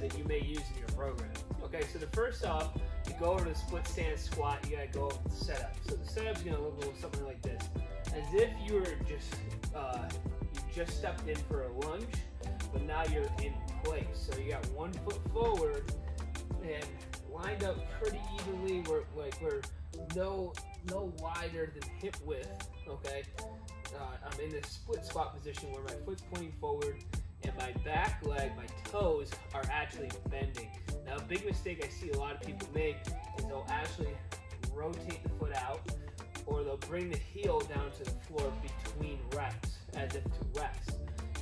that you may use in your program. Okay, so the first off, to go over the split stance squat, you gotta go over the setup. So the setup's gonna look a little something like this. As if you were just, uh, you just stepped in for a lunge, but now you're in place. So you got one foot forward and lined up pretty evenly. We're like we're no no wider than hip width. Okay, uh, I'm in a split squat position where my foot's pointing forward and my back leg, my toes are actually bending. Now, a big mistake I see a lot of people make is they'll actually bring the heel down to the floor between reps as if to rest.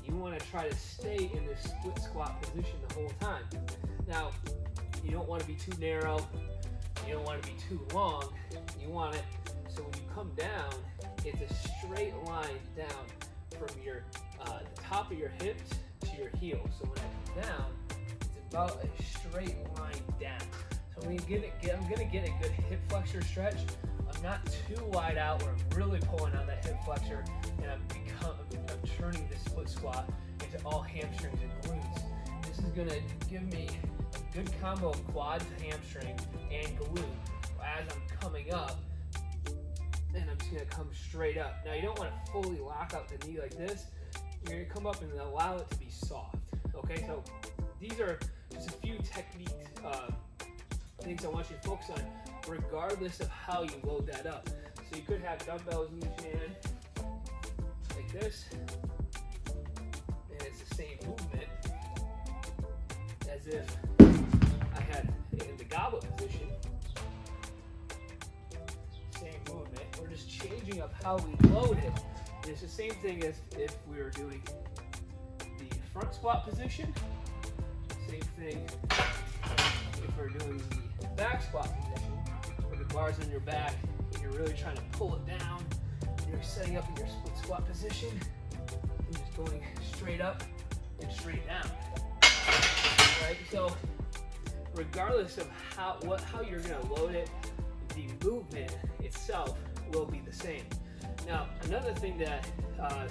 You want to try to stay in this split squat position the whole time. Now, you don't want to be too narrow, you don't want to be too long. You want it so when you come down, it's a straight line down from your uh, the top of your hips to your heel. So when I come down, it's about a straight line down. So I'm gonna get, it, I'm gonna get a good hip flexor stretch. I'm not too wide out where I'm really pulling on that hip flexor and I'm become I'm turning this split squat into all hamstrings and glutes. This is gonna give me a good combo of quad hamstring and glute as I'm coming up and I'm just gonna come straight up. Now you don't wanna fully lock out the knee like this. You're gonna come up and allow it to be soft. Okay, so these are just a few techniques, uh, things I want you to focus on, regardless of how you load that up. So you could have dumbbells in each hand, like this, and it's the same movement as if I had in the goblet position. Same movement. We're just changing up how we load it. It's the same thing as if we were doing the front squat position. Same thing if we're doing the back squat position, bar's on your back and you're really trying to pull it down. You're setting up in your split squat position and just going straight up and straight down. Right? So regardless of how what how you're gonna load it, the movement itself will be the same. Now, another thing that uh,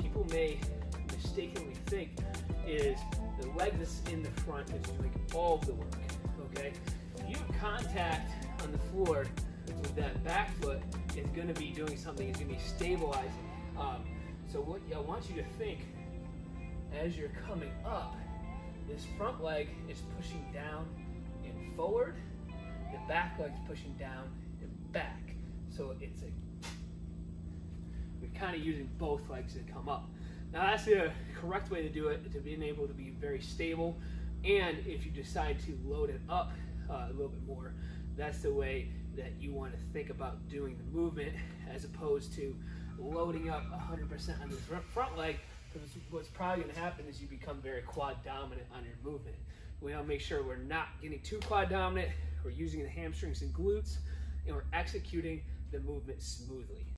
people may mistakenly think is the leg that's in the front is doing all the work. Okay, you contact with that back foot, is going to be doing something. It's going to be stabilizing. Um, so what I want you to think as you're coming up, this front leg is pushing down and forward. The back leg's pushing down and back. So it's a we're kind of using both legs to come up. Now that's the correct way to do it, to being able to be very stable. And if you decide to load it up uh, a little bit more, that's the way that you want to think about doing the movement as opposed to loading up 100% on this front leg because what's probably going to happen is you become very quad dominant on your movement. We want to make sure we're not getting too quad dominant, we're using the hamstrings and glutes, and we're executing the movement smoothly.